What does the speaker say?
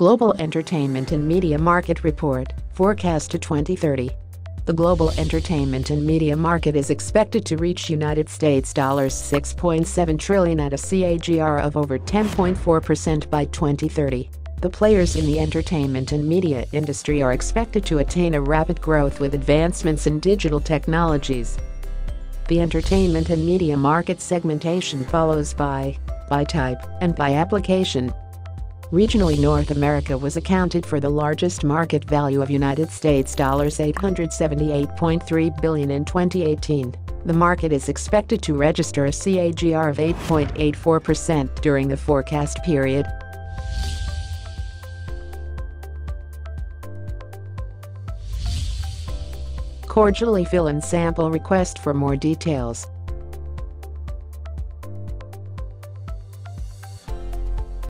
Global Entertainment and Media Market Report, Forecast to 2030. The global entertainment and media market is expected to reach United States dollars 6.7 trillion at a CAGR of over 10.4% by 2030. The players in the entertainment and media industry are expected to attain a rapid growth with advancements in digital technologies. The entertainment and media market segmentation follows by by type and by application. Regionally North America was accounted for the largest market value of United States dollars 878.3 billion in 2018. The market is expected to register a CAGR of 8.84% during the forecast period. Cordially fill in sample request for more details.